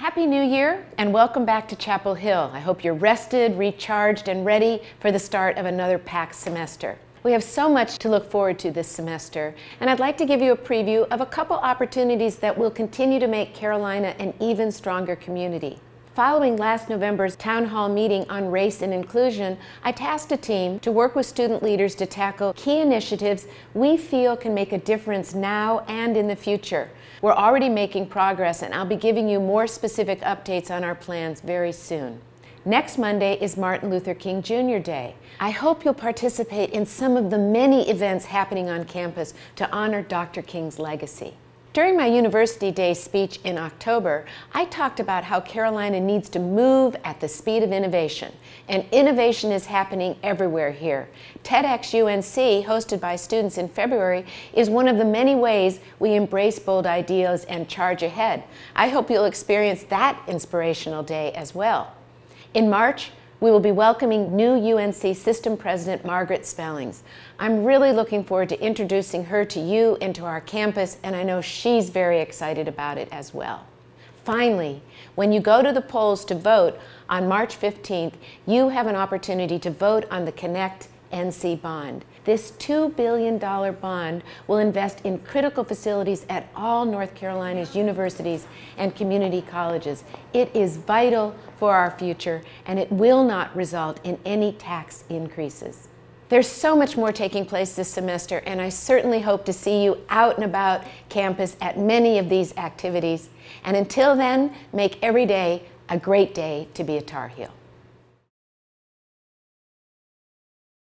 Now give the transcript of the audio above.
Happy New Year and welcome back to Chapel Hill. I hope you're rested, recharged, and ready for the start of another packed semester. We have so much to look forward to this semester, and I'd like to give you a preview of a couple opportunities that will continue to make Carolina an even stronger community. Following last November's town hall meeting on race and inclusion, I tasked a team to work with student leaders to tackle key initiatives we feel can make a difference now and in the future. We're already making progress, and I'll be giving you more specific updates on our plans very soon. Next Monday is Martin Luther King Jr. Day. I hope you'll participate in some of the many events happening on campus to honor Dr. King's legacy. During my University Day speech in October, I talked about how Carolina needs to move at the speed of innovation, and innovation is happening everywhere here. TEDx UNC, hosted by students in February, is one of the many ways we embrace bold ideas and charge ahead. I hope you'll experience that inspirational day as well. In March, we will be welcoming new UNC System President Margaret Spellings. I'm really looking forward to introducing her to you and to our campus, and I know she's very excited about it as well. Finally, when you go to the polls to vote on March 15th, you have an opportunity to vote on the Connect NC bond. This $2 billion bond will invest in critical facilities at all North Carolina's universities and community colleges. It is vital for our future and it will not result in any tax increases. There's so much more taking place this semester, and I certainly hope to see you out and about campus at many of these activities. And until then, make every day a great day to be a Tar Heel.